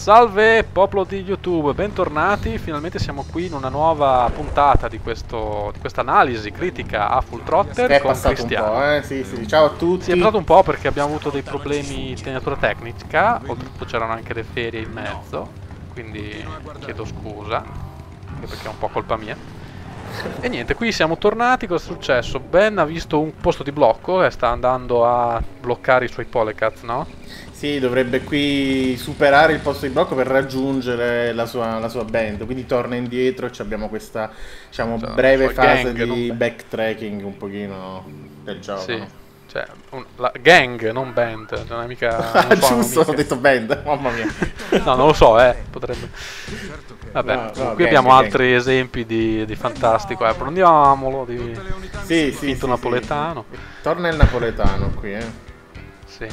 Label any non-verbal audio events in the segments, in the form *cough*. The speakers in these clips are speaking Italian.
Salve popolo di YouTube, bentornati, finalmente siamo qui in una nuova puntata di, questa analisi critica a Full Trotter È con Cristiano. un po', eh? Sì, sì. Ciao a tutti. Sì, è passato un po' perché abbiamo avuto dei problemi di tenatura tecnica, oltretutto c'erano anche le ferie in mezzo, quindi chiedo scusa, anche perché è un po' colpa mia. E niente, qui siamo tornati, cosa è successo? Ben ha visto un posto di blocco e sta andando a bloccare i suoi polecats, no? Sì, dovrebbe qui superare il posto di blocco per raggiungere la sua, la sua band. Quindi torna indietro e abbiamo questa diciamo, Cioè, breve sua fase gang, di backtracking un pochino del gioco. Sì? Cioè, un- la gang, non band, non è mica... Ah, non *laughs* giusto, mica- ho detto band, *laughs* mamma mia. No, non lo so, eh, potrebbe... Vabbè, No, no, qui gang, abbiamo gang. altri esempi di, di fantastico, eh, prendiamolo, di Sì, sì, finto sì, napoletano. sì. Torna il napoletano qui, eh. Sì.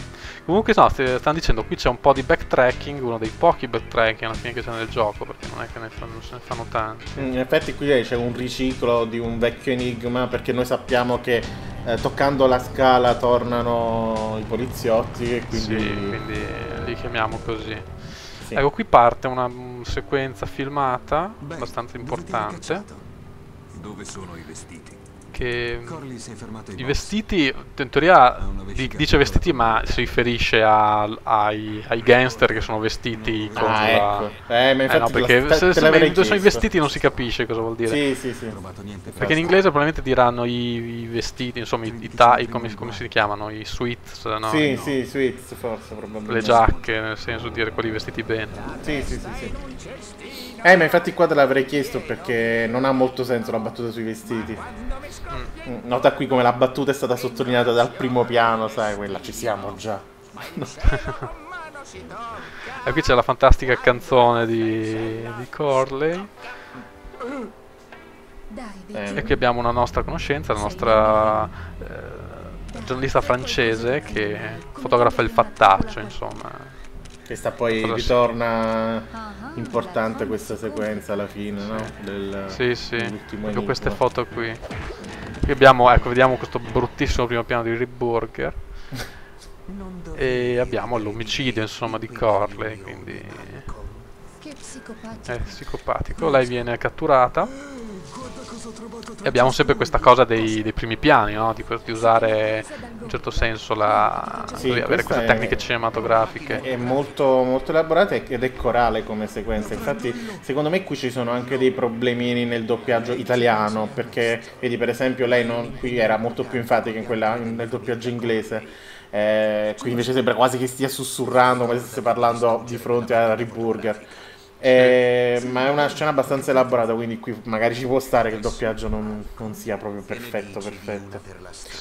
Comunque no, st- stanno dicendo qui c'è un po' di backtracking, uno dei pochi backtracking alla fine che c'è nel gioco, perché non è che ne fanno, se ne fanno tanti. Mm, In effetti qui c'è un riciclo di un vecchio enigma perché noi sappiamo che eh, toccando la scala tornano i poliziotti e quindi... Sì, quindi li chiamiamo così. sì. Ecco, qui parte una mm, sequenza filmata abbastanza importante Dove sono i vestiti? Che Corley si è fermato ai i vestiti, in teoria di- dice vestiti ma si riferisce a- ai, ai gangster che sono vestiti con Ah, la... ecco. Eh, ma Eh infatti no, te perché la- se, se dove sono i vestiti non si capisce cosa vuol dire. Sì, sì, sì. Perché in inglese probabilmente diranno i, i vestiti, insomma, i, i i- come, come si chiamano? I suits, no? Sì, sì, Sweets forse probabilmente. Le giacche, nel senso di dire quelli vestiti bene. Sì, sì, sì, sì. Eh, ma infatti qua te l'avrei chiesto perché non ha molto senso la battuta sui vestiti. Mm, Nota qui come la battuta è stata sottolineata dal primo piano, sai, quella ci siamo già. *laughs* E qui c'è la fantastica canzone di, di Corley. Eh, E qui abbiamo una nostra conoscenza, la nostra eh, giornalista francese che fotografa il fattaccio, insomma. Questa poi Cosa- ritorna importante questa sequenza alla fine, no? Del, Sì, sì, dell'ultimo ecco queste foto qui. Qui abbiamo, ecco, vediamo questo bruttissimo primo piano di Rip Burger. E abbiamo l'omicidio, insomma, di Corley, quindi Che psicopatico. è psicopatico. Lei viene catturata. E abbiamo sempre questa cosa dei, dei primi piani, no? Di, di usare in un certo senso la, Sì, di avere queste è- tecniche cinematografiche. È molto, molto elaborata ed è corale come sequenza. Infatti, secondo me qui ci sono anche dei problemini nel doppiaggio italiano. Perché, vedi, per esempio, lei non- qui era molto più enfatica in quella, nel doppiaggio inglese. Eh, qui invece sembra quasi che stia sussurrando come se stesse parlando di fronte a Harry Burger. Eh, ma è una scena abbastanza elaborata, quindi qui magari ci può stare che il doppiaggio non, non sia proprio perfetto, perfetto.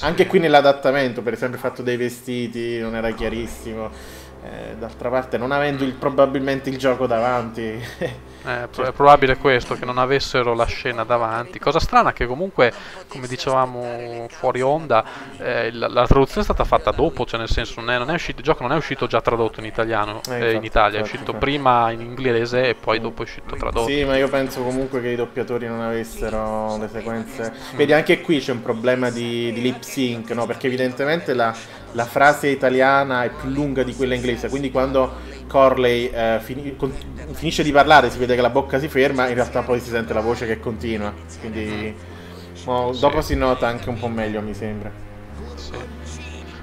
Anche qui nell'adattamento, per esempio, il fatto dei vestiti non era chiarissimo. Eh, d'altra parte, non avendo il- probabilmente il gioco davanti, Eh, *laughs* è probabile questo, che non avessero la scena davanti. Cosa strana che comunque, come dicevamo fuori onda, eh, la, la traduzione è stata fatta dopo, cioè nel senso non è, non è uscito, il gioco non è uscito già tradotto in italiano, Eh, eh, infatti, in Italia, è uscito infatti. prima in inglese e poi dopo è uscito tradotto. sì, ma io penso comunque che i doppiatori non avessero le sequenze. Vedi, anche qui c'è un problema di, di lip sync, no? Perché evidentemente la, la frase italiana è più lunga di quella inglese, quindi quando Corley eh, fini- con- finisce di parlare si vede che la bocca si ferma, in realtà poi si sente la voce che continua. Quindi mo, dopo si nota anche un po' meglio, mi sembra. Sì.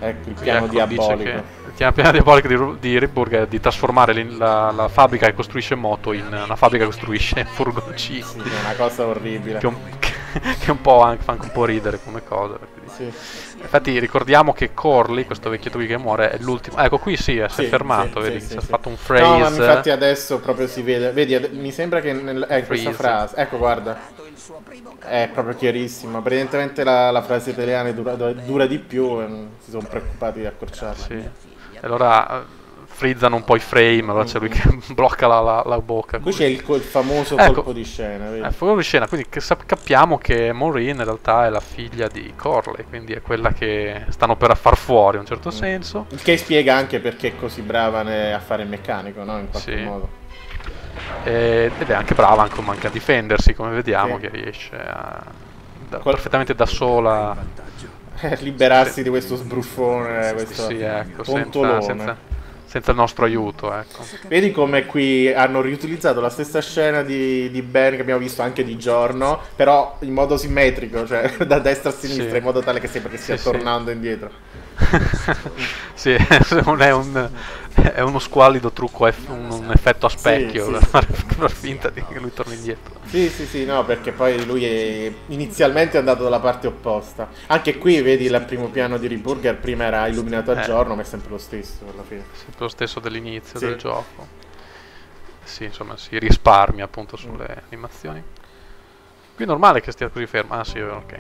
Ecco il piano ecco, diabolico. che- il piano, diabolico di, di Rip Burger è di trasformare la, la fabbrica che costruisce moto in una fabbrica che costruisce *laughs* furgoncini. Sì, è una cosa orribile. Che, *laughs* che un po' anche, fa anche un po' ridere come cosa. Sì. Infatti ricordiamo che Corley, questo vecchietto qui che muore, è l'ultimo. Ecco qui sì, si Sì, è fermato, sì, vedi, sì, si è fatto un phrase. No, ma infatti adesso proprio si vede. Vedi, ade- mi sembra che nel, eh, questa frase. Ecco, guarda. È proprio chiarissima. Evidentemente la, la frase italiana dura, dura di più e non si sono preoccupati di accorciarla. Sì. Allora eh, frizzano un po' i frame, allora c'è lui che *laughs* blocca la, la- la bocca. Qui c'è il, col- famoso Ecco. colpo di scena. Vedi? Eh, fuori di scena, quindi che sap- capiamo che Maureen in realtà è la figlia di Corley, quindi è quella che stanno per far fuori in un Mm. certo senso. Il che spiega anche perché è così brava ne- a fare il meccanico, no? In qualche Sì. modo. E- ed è anche brava anche, anche a difendersi, come vediamo, Sì. che riesce a, da- Qual- perfettamente da sola. Eh, liberarsi di questo sbruffone, questo Sì, ecco, senza, senza, senza il nostro aiuto, ecco. Vedi come qui hanno riutilizzato la stessa scena di, di Ben che abbiamo visto anche di giorno, però in modo simmetrico, cioè *laughs* da destra a sinistra, Sì. in modo tale che sembra che stia Sì, sì. tornando indietro. *laughs* sì, *laughs* non è, un, è uno squallido trucco, è un, un effetto a specchio sì, per sì. fare per far finta di che lui torni indietro. Sì, sì, sì, no, perché poi lui è inizialmente è andato dalla parte opposta. Anche qui vedi il primo piano di Reburger, prima era illuminato a Eh. giorno, ma è sempre lo stesso alla fine. Sempre lo stesso dell'inizio Sì. del gioco. Sì, insomma, si risparmia appunto sulle Mm. animazioni. Qui è normale che stia così fermo. Ah, sì, ok.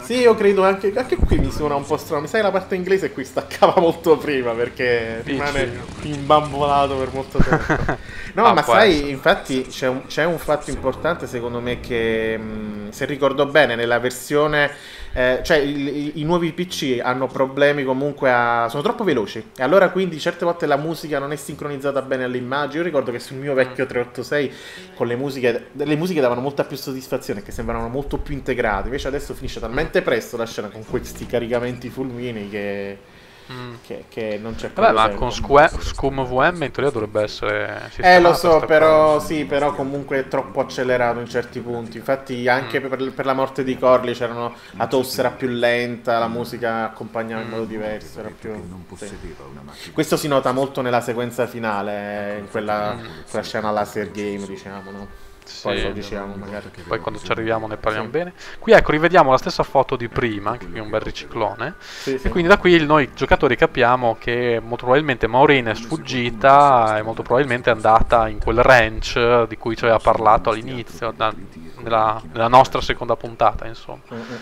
Sì, io credo anche, anche qui mi suona un po' strano. Mi sa che la parte inglese qui staccava *laughs* molto prima perché Dici? rimane imbambolato per molto tempo. *laughs* No, Ah, ma sai, essere. infatti c'è un, un fatto importante secondo me che, mh, se ricordo bene, nella versione... eh, cioè, i, i nuovi PC hanno problemi comunque a... sono troppo veloci. E allora quindi certe volte la musica non è sincronizzata bene alle immagini. Io ricordo che sul mio vecchio 386 con le musiche... Le musiche davano molta più soddisfazione, che sembravano molto più integrate. Invece adesso finisce talmente presto la scena con questi caricamenti fulmini che... Mm. che, che non c'è Vabbè, proprio ma con Sque- Scum VM in teoria dovrebbe essere. Eh lo so, però cosa. sì, però comunque è troppo accelerato in certi punti. Infatti anche Mm. per, per la morte di Corley c'erano la tosse era più lenta, la musica accompagnava in modo diverso, era più sì. Questo si nota molto nella sequenza finale, eh, in quella, Mm. quella scena laser game, diciamo, no? Poi Sì. lo diciamo magari. Poi quando ci arriviamo ne parliamo Sì. bene. Qui ecco, rivediamo la stessa foto di prima, anche qui un bel riciclone. Sì, sì. E quindi da qui noi giocatori capiamo che molto probabilmente Maureen è sfuggita e molto probabilmente è andata in quel ranch di cui ci aveva parlato all'inizio, da- nella, nella nostra seconda puntata, insomma. Mm, mm.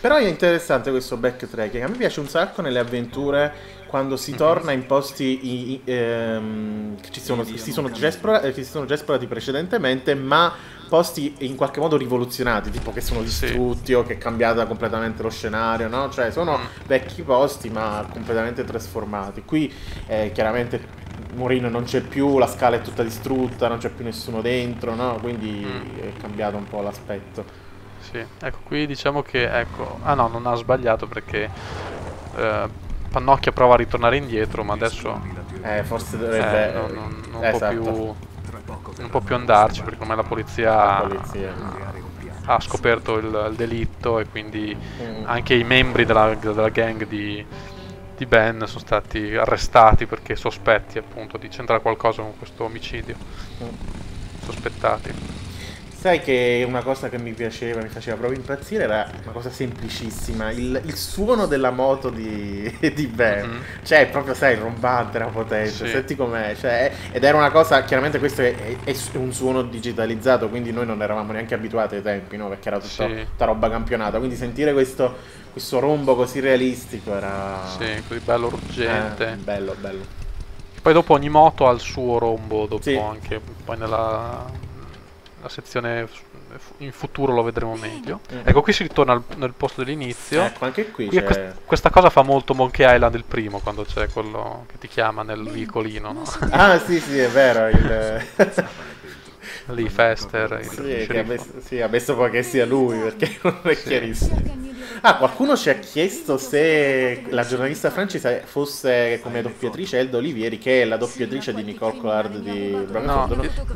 Però è interessante questo backtracking. A me piace un sacco nelle avventure quando si torna in posti i- i- ehm, che ci sono, si sono già sono già esplorati precedentemente, ma posti in qualche modo rivoluzionati, tipo che sono Sì. distrutti o che è cambiata completamente lo scenario, no? Cioè sono Mm. vecchi posti ma completamente trasformati. Qui eh, chiaramente Morin non c'è più, la scala è tutta distrutta, non c'è più nessuno dentro, no? Quindi Mm. è cambiato un po' l'aspetto. Sì, ecco qui diciamo che, ecco, ah no, non ha sbagliato perché eh, Pannocchia prova a ritornare indietro, ma adesso Eh, forse eh, dovrebbe... non, non- non esatto. può più, non può più andarci perché ormai la polizia, La polizia. ha scoperto il, il delitto e quindi Mm. anche i membri della, della gang di, di Ben sono stati arrestati perché sospetti appunto di c'entrare qualcosa con questo omicidio. Mm. Sospettati. Sai che una cosa che mi piaceva, mi faceva proprio impazzire, era una cosa semplicissima, il, il suono della moto di, *laughs* di Ben. Mhm. Cioè, proprio, sai, rombante, era potente, Sì. senti com'è. Cioè, ed era una cosa, chiaramente questo è, è- è un suono digitalizzato, quindi noi non eravamo neanche abituati ai tempi, no? Perché era tutta, Sì. tutta roba campionata. Quindi sentire questo, questo rombo così realistico era... Sì, così bello eh, ruggente. bello, bello. Poi dopo ogni moto ha il suo rombo, dopo Sì. anche poi nella la sezione in futuro lo vedremo meglio. Mm. Ecco, qui si ritorna al- nel posto dell'inizio. Ecco, anche qui Qui c'è... quest- questa cosa fa molto Monkey Island il primo, quando c'è quello che ti chiama nel veicolino, no? Ah, sì, sì, è vero, il... *laughs* *laughs* Lì Fester, il Sì, che ha sceriffo. messo, sì, ha messo poi che sia lui perché *laughs* non è Sì. chiarissimo. Ah, qualcuno ci ha chiesto se la giornalista francese fosse come doppiatrice Elda Olivieri, che è la doppiatrice di Nicole Collard di Brown No.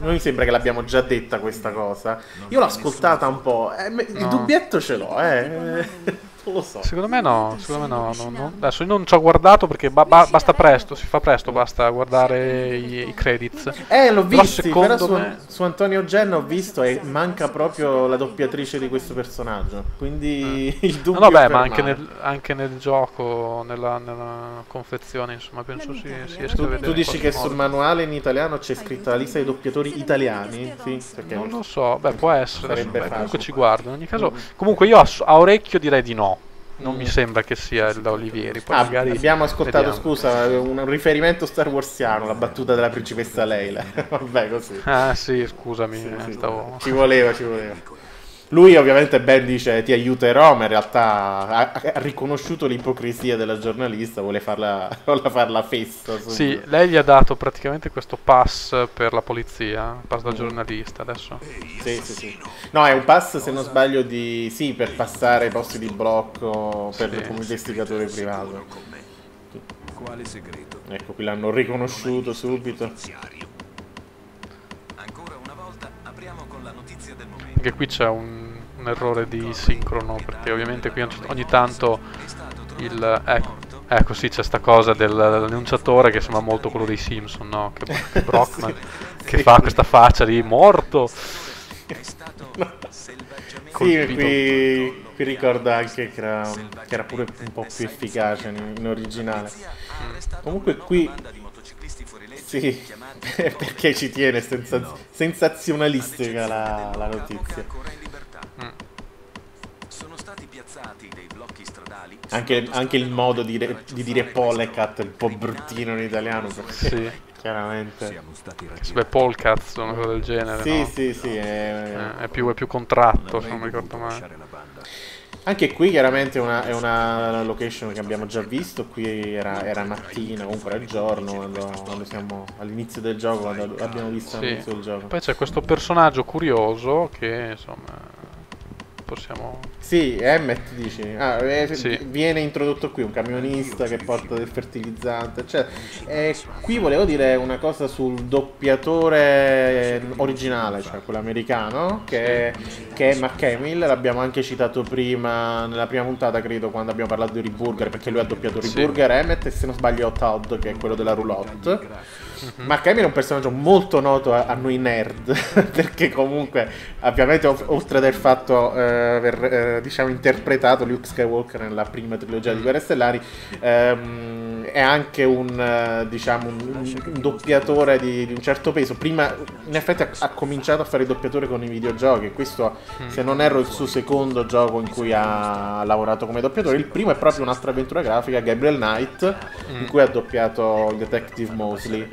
Noi mi sembra che l'abbiamo già detta questa cosa. Io l'ho ascoltata un po'. eh, Il No. dubbietto ce l'ho, eh. *laughs* Non lo so. Secondo me no, secondo me no, no, no. Adesso io non ci ho guardato perché ba- ba- basta presto, si fa presto, basta guardare i, i credits. Eh, l'ho Però visto, secondo però su, me- su Antonio Gen ho visto e manca proprio la doppiatrice di questo personaggio. Quindi *laughs* il No, dubbio no, beh, ma anche nel, anche nel gioco, nella, nella confezione, insomma, penso si, si riesca a Tu, vedere. tu dici che sul modo. manuale in italiano c'è scritta la lista dei doppiatori italiani? Sì, perché Non lo so, beh, può essere. adesso, beh, comunque ci guardo. In ogni caso, comunque io a, a orecchio direi di no. Non mi sembra che sia da Olivieri. Poi Ah, magari abbiamo ascoltato, vediamo. scusa, un riferimento Star Warsiano, la battuta della principessa Leila. *laughs* Vabbè, così. Ah, sì, scusami, Sì, sì. stavo. Ci voleva, ci voleva. Lui ovviamente Ben dice ti aiuterò, ma in realtà ha, ha riconosciuto l'ipocrisia della giornalista, vuole farla, *laughs* vuole farla festa. subito. Sì, lei gli ha dato praticamente questo pass per la polizia, pass da Mm. giornalista adesso. Sì, sì, sì. No, è un pass, se non sbaglio, di... Sì, per passare ai posti di blocco per Sì. come investigatore privato. Quale segreto? Ecco, qui l'hanno riconosciuto subito. Anche qui c'è un, un errore di sincrono, perché ovviamente qui ogni tanto il... Ecco, ecco sì, c'è sta cosa del- dell'annunciatore che sembra molto quello dei Simpson, no? Che, che *laughs* Brockman, Sì, che sì. fa questa faccia di morto. Selvaggiamente Sì, qui, qui ricorda anche che era, che era pure un po' più efficace in, in originale. Comunque qui banda di motociclisti fuori legge Sì, *laughs* perché ci tiene senza- sensazionalistica la, la notizia. Mm. Sono stati piazzati dei blocchi stradali. Anche, anche il modo di, dire- di dire Polecat è un po' bruttino in italiano, perché Sì, chiaramente... Beh, Polcats o una cosa del genere, Sì, no? sì, sì. è- Eh, è, più, è più contratto, se non mi ricordo male. Anche qui chiaramente è una, è una location che abbiamo già visto, qui era, era mattina, comunque era il giorno, quando, quando siamo all'inizio del gioco, quando abbiamo visto Sì. all'inizio del gioco. Poi c'è questo personaggio curioso che insomma possiamo... Sì, Emmet dici. Ah, eh, Sì. Viene introdotto qui un camionista che porta del fertilizzante. Cioè, eh, qui volevo dire una cosa sul doppiatore originale, cioè quello americano, che, che è Mark Hamill. L'abbiamo anche citato prima, nella prima puntata, credo, quando abbiamo parlato di Reburger, perché lui ha doppiato Sì. Reburger, Emmet e se non sbaglio Todd, che è quello della roulotte. Mhm. Mark Hamill è un personaggio molto noto a, a noi nerd, *laughs* perché comunque, ovviamente, ol- oltre aver fatto, eh, aver, eh, diciamo, interpretato Luke Skywalker nella prima trilogia di Guerre Stellari, ehm, è anche un, eh, diciamo, un, un doppiatore di, di un certo peso. Prima, in effetti, ha, ha cominciato a fare il doppiatore con i videogiochi, questo, se non erro, è il suo secondo gioco in cui ha lavorato come doppiatore. Il primo è proprio un'altra avventura grafica, Gabriel Knight, in cui ha doppiato il Detective Mosley.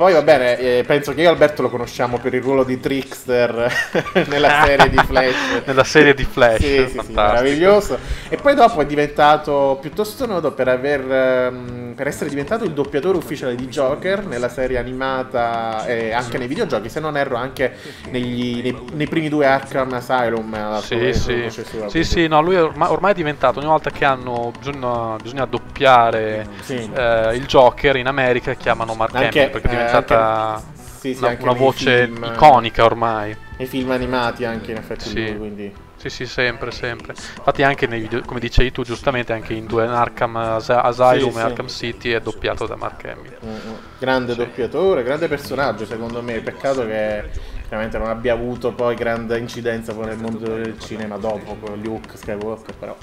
Poi va bene, eh, penso che io e Alberto lo conosciamo per il ruolo di Trickster *laughs* nella *laughs* serie di Flash. Nella serie di Flash, Sì, sì, sì, meraviglioso. E poi dopo è diventato piuttosto noto per, aver, ehm, per essere diventato il doppiatore ufficiale di Joker nella serie animata e anche nei videogiochi, se non erro anche negli- nei, nei primi due Arkham Asylum. Sì, sì, sì, sì, no, lui è ormai, ormai è diventato, ogni volta che hanno bisogna, bisogna doppiare eh, il Joker in America chiamano Mark Anche, Hamill perché eh, diventata sì, sì, una, una voce film, iconica ormai. Nei film animati anche in effetti Sì. lui, quindi... Sì, sì, sempre, sempre. Infatti anche nei video, come dicevi tu giustamente, anche in due in Arkham As- Asylum Sì, e. Arkham City è doppiato da Mark Hamill. Mm, mm. Grande doppiatore, grande personaggio secondo me. Peccato che chiaramente non abbia avuto poi grande incidenza poi nel mondo del cinema dopo con Luke Skywalker, però.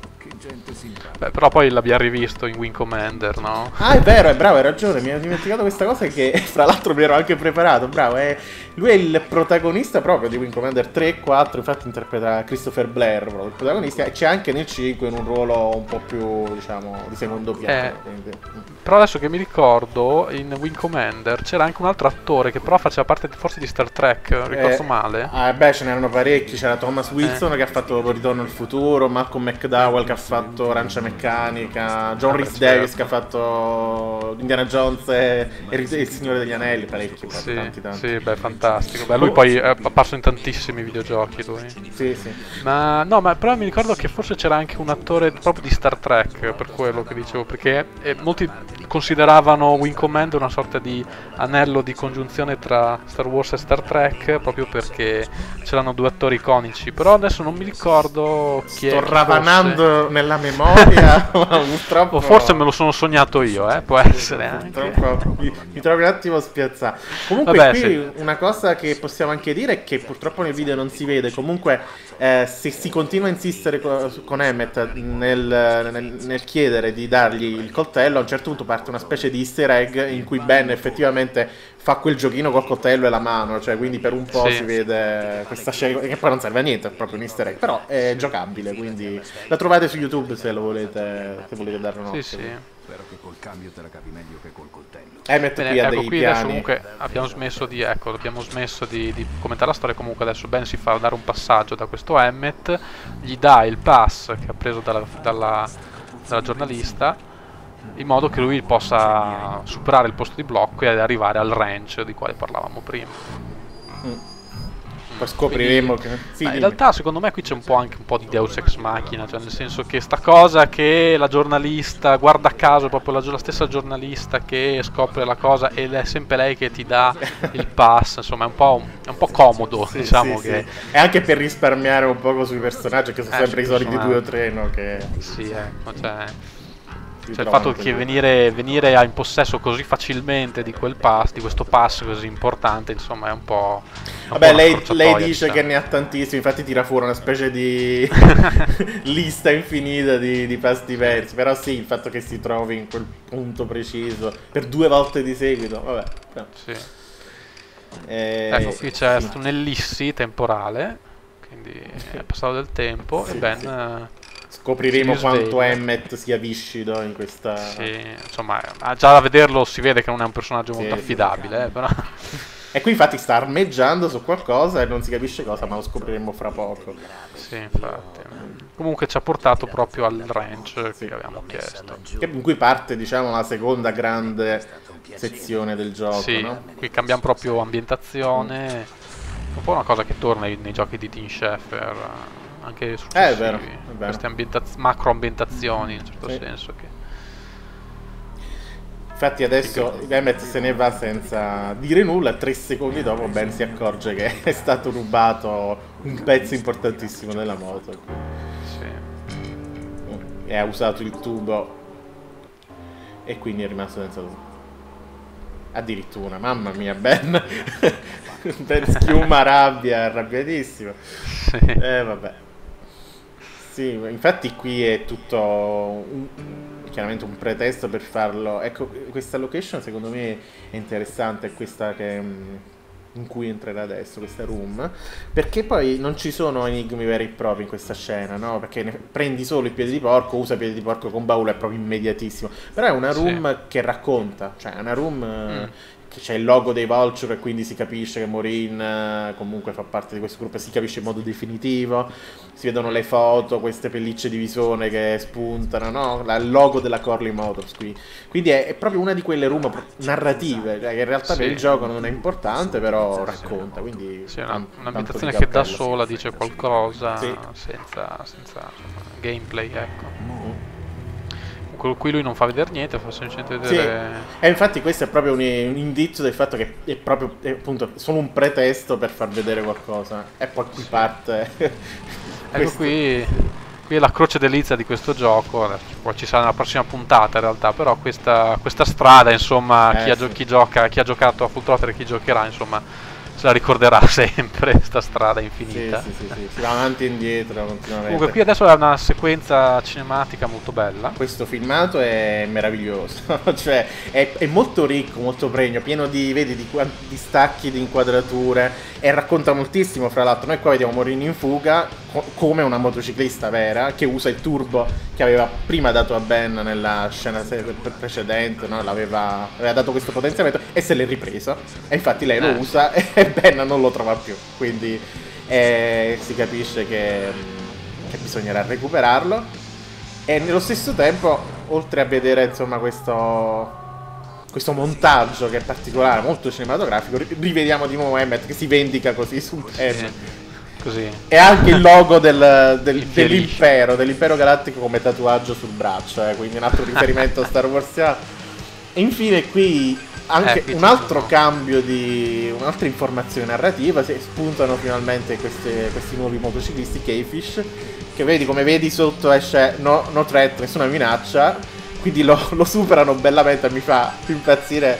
Beh, però poi l'abbiamo rivisto in Wing Commander, no? Ah, è vero, è bravo, hai ragione. Mi ero dimenticato questa cosa che *laughs* fra l'altro mi ero anche preparato. Bravo, è... lui è il protagonista proprio di Wing Commander 3 e 4. Infatti, interpreta Christopher Blair, proprio il protagonista. E c'è anche nel 5 in un ruolo un po' più, diciamo, di secondo piano. Eh. mm. Però adesso che mi ricordo, in Wing Commander c'era anche un altro attore che però faceva parte forse di Star Trek, ricordo Eh, male. Ah, beh, ce n'erano parecchi. C'era Thomas Wilson che ha fatto Ritorno al futuro, Malcolm McDowell che ha fatto Arancia Meccanica, John Rhys. Davis che ha fatto Indiana Jones e il Signore degli Anelli. Parecchi, Sì, tanti, tanti. sì, beh, fantastico. Beh, lui poi è apparso in tantissimi videogiochi, lui. Sì, sì. Ma no, ma però mi ricordo che forse c'era anche un attore proprio di Star Trek, per quello che dicevo, perché eh, molti consideravano Wing Commander una sorta di anello di congiunzione tra Star Wars e Star Trek, proprio perché c'erano due attori iconici, però adesso non mi ricordo chi è. Sto ravanando nella memoria, *laughs* purtroppo... forse me lo sono sognato io, eh, può essere anche. Mi, mi trovi un attimo spiazzato. Comunque, Vabbè, qui sì. una cosa che possiamo anche dire è che purtroppo nel video non si vede. Comunque, eh, se si continua a insistere co- con Emmet nel, nel- nel chiedere di dargli il coltello, a un certo punto parte una specie di easter egg in cui Ben effettivamente fa quel giochino col coltello e la mano. Cioè, quindi per un po' Sì. si vede questa scena che poi non serve a niente, è proprio un easter egg. Però è giocabile, quindi la trovate su YouTube se lo volete, se volete dare un occhio. Sì, sì. Spero che col cambio te la capi meglio che col coltello. Emmet Bene, qui ha ecco, dei qui adesso piani. comunque abbiamo smesso di, ecco, abbiamo smesso di, di commentare la storia, comunque adesso Ben si fa dare un passaggio da questo Emmet, gli dà il pass che ha preso dalla, dalla- dalla giornalista, in modo che lui possa superare il posto di blocco e arrivare al ranch di quale parlavamo prima. Mm. Poi scopriremo che... Sì, in realtà secondo me qui c'è un po' anche un po' di Deus Ex Machina, cioè nel senso che sta cosa che la giornalista, guarda caso proprio la, la stessa giornalista che scopre la cosa ed è sempre lei che ti dà il pass, insomma è un po', è un po' comodo, Sì, diciamo sì, che... E anche per risparmiare un poco sui personaggi, che sono Eh, sempre i soliti due o tre, no? Che Sì, ecco, cioè... Cioè il fatto che venire, venire a in possesso così facilmente di quel pass, di questo pass così importante, insomma è un po'... è un Vabbè, po' lei, lei dice diciamo. che ne ha tantissimi, infatti tira fuori una specie di *laughs* lista infinita di, di pass diversi. Però sì, il fatto che si trovi in quel punto preciso per due volte di seguito, vabbè. no. Sì. Eh, Ecco, qui c'è sì. un'ellissi temporale, quindi è passato del tempo Sì, e Ben... sì. Scopriremo quanto. Emmet sia viscido in questa... Sì, insomma, già da vederlo si vede che non è un personaggio Sì, molto sì, affidabile, eh, però... *laughs* E qui infatti sta armeggiando su qualcosa e non si capisce cosa, ma lo scopriremo fra poco. sì, infatti. Comunque ci ha portato proprio al ranch che avevamo chiesto. Che- in cui parte, diciamo, la seconda grande sezione del gioco, Sì, no? qui cambiamo proprio ambientazione, un po' una cosa che torna nei, giochi di Team eh, anche successivi. è vero, è vero. Queste ambientaz- macro ambientazioni, in un certo Sì. senso. Che... Infatti adesso Emmet se ne va senza dire nulla tre secondi dopo Ben si accorge che è stato rubato un pezzo importantissimo della moto Sì. e ha usato il tubo e quindi è rimasto senza tubo. Addirittura, mamma mia, Ben, *laughs* ben schiuma rabbia, arrabbiatissimo. Sì. Eh vabbè. Sì, infatti qui è tutto un- chiaramente un pretesto per farlo. Ecco, questa location secondo me è interessante, è questa che, mm, in cui entrerà adesso, questa room, perché poi non ci sono enigmi veri e propri in questa scena, no? Perché prendi solo il piede di porco, usa il piede di porco con baule, è proprio immediatissimo. Però è una Sì. room che racconta, cioè è una room... Mm. C'è il logo dei Vulture e quindi si capisce che Morin eh, comunque fa parte di questo gruppo e si capisce in modo definitivo. Si vedono le foto, queste pellicce di visone che spuntano, no? La- il logo della Corley Motors qui. Quindi è, è proprio una di quelle room narrative, cioè che in realtà Sì. per il gioco non è importante, però racconta. Quindi Sì, è una- un'ambientazione che da sola dice qualcosa Sì. senza, senza gameplay, ecco. Quello qui lui non fa vedere niente, fa semplicemente Sì. vedere... E infatti questo è proprio un, un indizio del fatto che è proprio è appunto solo un pretesto per far vedere qualcosa. E poi qui parte. *laughs* Ecco qui, qui è la croce delizia di questo gioco, poi ci sarà nella prossima puntata in realtà, però questa, questa strada, insomma, Eh, chi, ha sì. gio- chi gioca, chi ha giocato a Full Throttle e chi giocherà, insomma, se la ricorderà *laughs* sempre, sta strada Sì, infinita. sì, sì, sì, si va avanti e indietro continuamente. Comunque qui adesso è una sequenza cinematica molto bella. Questo filmato è meraviglioso, *laughs* cioè è, è molto ricco, molto pregno, pieno di, vedi, di, di stacchi, di inquadrature e racconta moltissimo, fra l'altro. Noi qua vediamo Morini in fuga co- come una motociclista vera che usa il turbo che aveva prima dato a Ben nella scena precedente, no? L'aveva, aveva dato questo potenziamento e se l'è ripreso. E infatti lei lo Eh. usa *laughs* e *laughs* Ben non lo trova più, quindi eh, si capisce che, che bisognerà recuperarlo. E nello stesso tempo, oltre a vedere insomma questo, questo montaggio che è particolare, molto cinematografico, ri- rivediamo di nuovo Emmet che si vendica così sul tema. Così. E anche il logo del- del- dell'impero, dell'impero galattico come tatuaggio sul braccio, eh, quindi un altro riferimento a Star Wars. *laughs* E infine qui anche Eh, un altro cambio di un'altra informazione narrativa, si spuntano finalmente queste- questi nuovi motociclisti K-Fish, che vedi come vedi sotto esce no, no threat, nessuna minaccia, quindi lo, lo superano bellamente, mi fa impazzire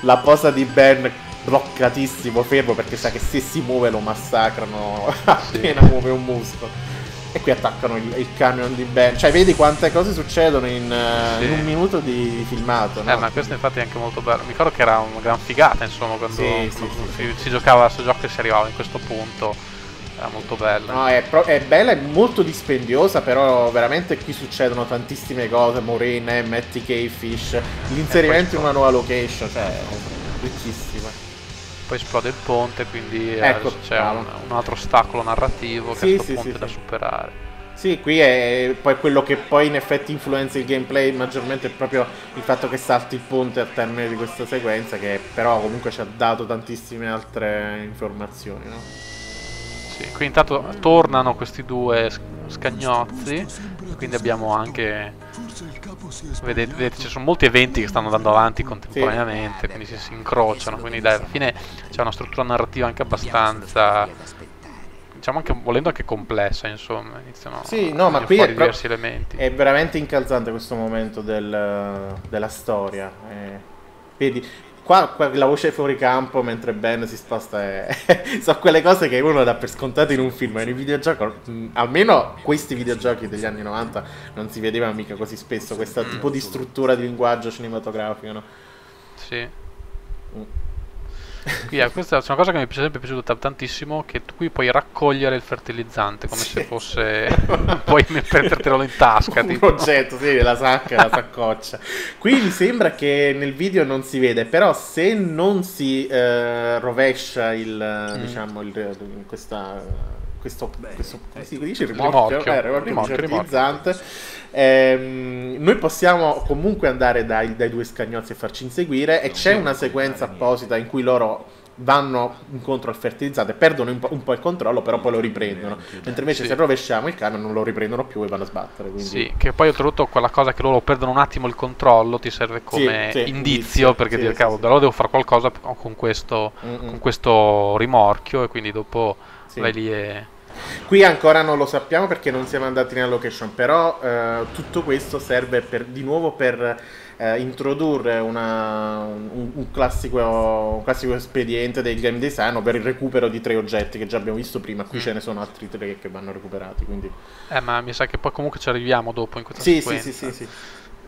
la posa di Ben bloccatissimo, fermo, perché sa che se si muove lo massacrano *laughs* appena muove un muscolo. E qui attaccano il, il camion di Ben. Cioè, vedi quante cose succedono in, eh, Sì. in un minuto di filmato. No? Eh, ma questo infatti è anche molto bello. Mi ricordo che era una gran figata, insomma, quando Sì, sì, si, si giocava a questo gioco e si arrivava in questo punto. Era molto bello. No, è, pro- è bella, è molto dispendiosa, però veramente qui succedono tantissime cose. Moraine, Emmet, K, Fish, l'inserimento in una nuova location, cioè, ricchissima. Poi esplode il ponte, quindi eh, Ecco, c'è un, un altro ostacolo narrativo che Sì, è questo sì, ponte sì, da sì. superare. Sì, qui è poi quello che poi in effetti influenza il gameplay maggiormente è proprio il fatto che salti il ponte al termine di questa sequenza, che però comunque ci ha dato tantissime altre informazioni, no? qui intanto tornano questi due scagnozzi, quindi abbiamo anche... Vedete, vedete, ci sono molti eventi che stanno andando avanti contemporaneamente, quindi si, si incrociano, quindi dai, alla fine c'è una struttura narrativa anche abbastanza, diciamo anche, volendo anche complessa, insomma, iniziano Sì, no, ma qui è fuori pro- diversi elementi. È veramente incalzante questo momento del- della storia. eh. vedi, qua, qua la voce fuori campo mentre Ben si sposta è... *laughs* sono quelle cose che uno dà per scontato in un film. In un videogioco, mh, almeno questi videogiochi degli anni 90 non si vedeva mica così spesso questo Mm. tipo di struttura di linguaggio cinematografico. No? Sì. Mm. Qui, eh, questa è una cosa che mi è sempre piaciuta tantissimo, che tu qui puoi raccogliere il fertilizzante come Sì. se fosse... puoi mettertelo in tasca. *laughs* un tipo. oggetto, sì, la sacca, la saccoccia. Qui mi sembra che nel video non si vede, però se non si eh, rovescia il, Mm. diciamo, il, questa, questo, questo, come si dice? Il rimorchio, Rimorchio. eh, rimorchio. Ehm, noi possiamo comunque andare dai, dai due scagnozzi e farci inseguire e c'è una sequenza apposita in cui loro vanno incontro al fertilizzante, perdono un po', un po' il controllo, però poi lo riprendono. Mentre invece Sì. se rovesciamo il camion non lo riprendono più e vanno a sbattere. Quindi... Sì, che poi oltretutto quella cosa che loro perdono un attimo il controllo ti serve come sì, indizio, indizio, perché sì, dire sì, cavolo, sì. allora devo fare qualcosa con questo, con questo rimorchio e quindi dopo Sì. vai lì e... Qui ancora non lo sappiamo perché non siamo andati nella location, però eh, tutto questo serve per, di nuovo per eh, introdurre una- un, un classico, un classico espediente del game design per il recupero di tre oggetti che già abbiamo visto prima. Qui Mm. ce ne sono altri tre che vanno recuperati. Quindi... Eh, ma mi sa che poi comunque ci arriviamo dopo in questa Sì, sì, sequenza. sì, sì, sì. E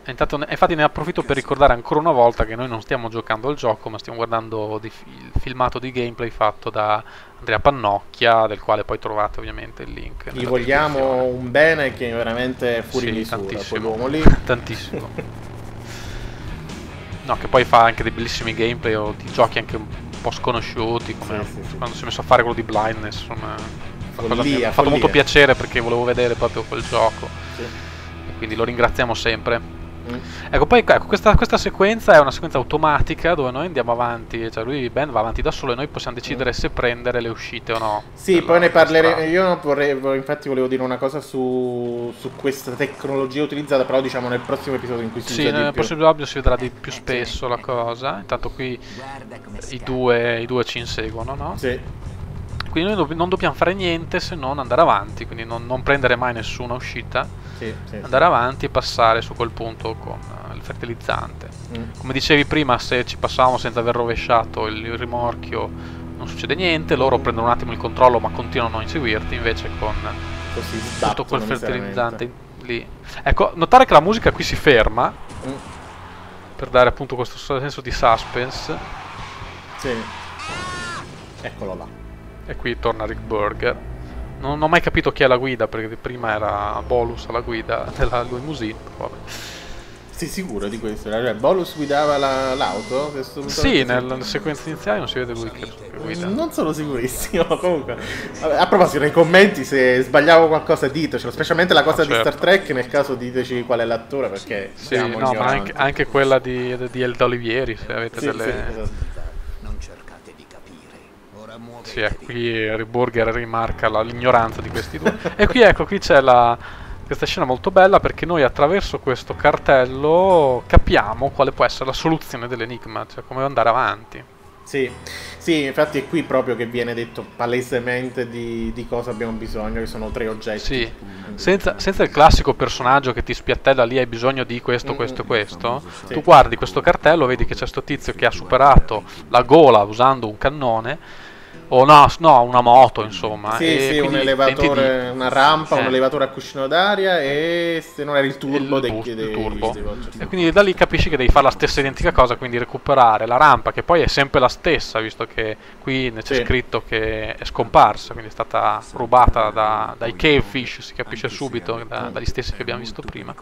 Intanto, infatti ne approfitto per ricordare ancora una volta che noi non stiamo giocando al gioco, ma stiamo guardando il filmato di gameplay fatto da Andrea Pannocchia, del quale poi trovate ovviamente il link. Gli vogliamo un bene che è veramente fuori Sì, misura. tantissimo. Lì. *laughs* Tantissimo. No, che poi fa anche dei bellissimi gameplay o di giochi anche un po' sconosciuti, come Sì, sì, quando si è messo a fare quello di Blindness, insomma, che mi Follia, ha fatto molto follia. piacere perché volevo vedere proprio quel gioco Sì. quindi lo ringraziamo sempre. Mm. Ecco, poi ecco, questa, questa sequenza è una sequenza automatica dove noi andiamo avanti, cioè lui Ben va avanti da solo e noi possiamo decidere se prendere le uscite o no. Sì, poi ne parleremo. Io vorrei, vorrei- infatti volevo dire una cosa su, su questa tecnologia utilizzata, però diciamo nel prossimo episodio in cui si Sì, usa di nel più. prossimo episodio si vedrà di più spesso la cosa. Intanto qui i due, i due ci inseguono, no? Sì. Quindi noi non dobbiamo fare niente se non andare avanti, quindi non, non prendere mai nessuna uscita, Sì, sì, andare avanti e passare su quel punto con eh, il fertilizzante. sì. Mm. Come dicevi prima, se ci passavamo senza aver rovesciato il rimorchio non succede niente, loro prendono un attimo il controllo ma continuano a inseguirti, invece con Così tutto quel fertilizzante lì. Ecco, notare che la musica qui si ferma Mm. per dare appunto questo senso di suspense Sì. Eccolo là. E qui torna Rick Burger. Non, ho mai capito chi è la guida perché prima era Bolus alla guida della limousine. Vabbè. Sei sicuro di questo? Cioè, Bolus guidava la- l'auto? Sì, sicuro? nella sequenza iniziale non si vede lui che, guida. Non sono sicurissimo, *laughs* comunque. A proposito, nei commenti se sbagliavo qualcosa ditecelo, specialmente la cosa Ah, di certo. Star Trek, nel caso diteci qual è l'attore perché Sì, no, ma anche, anche quella di, di Elda Olivieri, se avete Sì, delle... sì, esatto. Sì, ecco, qui Rick Burger rimarca l'ignoranza di questi due. e qui ecco, qui c'è la, questa scena molto bella perché noi attraverso questo cartello capiamo quale può essere la soluzione dell'enigma, cioè come andare avanti. Sì, sì, infatti è qui proprio che viene detto palesemente di, di cosa abbiamo bisogno, che sono tre oggetti. Sì, senza, senza il classico personaggio che ti spiattella lì hai bisogno di questo, Mm, questo e mm. questo, Sì. tu guardi questo cartello, vedi che c'è sto tizio che ha superato la gola usando un cannone, o no, no una moto insomma. Sì, e sì, un elevatore, di- una rampa, un Eh. elevatore a cuscino d'aria e se non era il turbo il dei, dei- turbo. dei. E quindi da lì capisci che devi fare la stessa identica cosa, quindi recuperare la rampa, che poi è sempre la stessa, visto che qui c'è Sì. scritto che è scomparsa, quindi è stata rubata da- dai cavefish, si capisce subito, da- dagli stessi che abbiamo visto prima.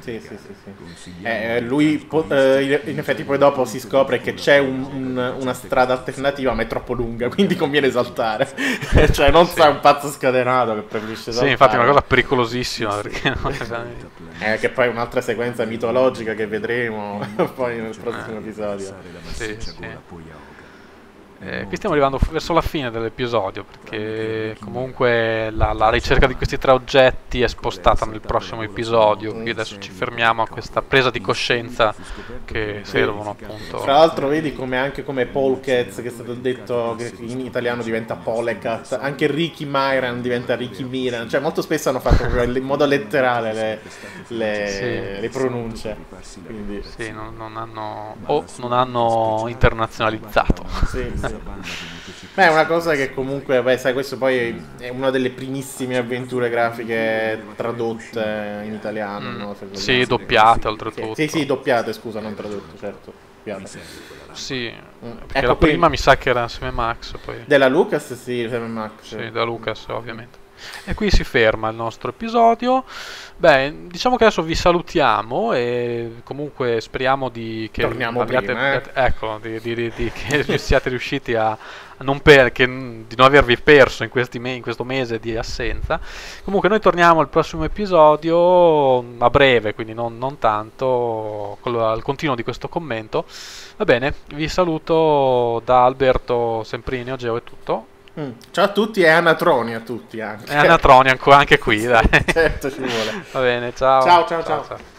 Sì, sì, sì, sì. Eh, lui po- eh, in effetti poi dopo si scopre che c'è un- un- una strada alternativa ma è troppo lunga, quindi conviene saltare. *laughs* cioè non Sì. sei un pazzo scatenato che preferisce saltare. Sì, infatti è una cosa pericolosissima, perché non è veramente- Eh, che poi è un'altra sequenza mitologica che vedremo *laughs* poi nel prossimo episodio. Sì, sì. Eh, qui stiamo arrivando verso la fine dell'episodio perché comunque la, la ricerca di questi tre oggetti è spostata nel prossimo episodio. Qui adesso ci fermiamo a questa presa di coscienza che servono appunto. Tra l'altro vedi come anche come Polcats che è stato detto che in italiano diventa Polecat, anche Ricky Myran diventa Ricky Miran, cioè molto spesso hanno fatto in modo letterale le, le, Sì. le pronunce. Quindi, Sì, non, non hanno, o non hanno internazionalizzato. sì. Beh, è una cosa che comunque, beh, sai, questo poi è una delle primissime avventure grafiche tradotte in italiano, no? Se vogliamo. Sì, doppiate oltretutto. Sì, sì, doppiate, scusa, non tradotto, certo. doppiate. Sì, Mm. perché Ecco, la qui- prima mi sa che era a Max, poi Della Lucas, sì, Sam Max. sì, da Lucas ovviamente. E qui si ferma il nostro episodio. Beh, diciamo che adesso vi salutiamo e comunque speriamo di che Torniamo abbiate- prima, eh. ecco, di, di- di- di- che *laughs* siate riusciti a, non per, che- di non avervi perso in, questi me- in questo mese di assenza. Comunque noi torniamo al prossimo episodio a breve, quindi non, non tanto, al continuo di questo commento. Va bene, vi saluto da Alberto Semprini, Geo è tutto. Mm. Ciao a tutti e anatroni a tutti anche. E Anatroni ancora anche qui, dai. certo ci vuole. Va bene, ciao. Ciao, ciao, ciao.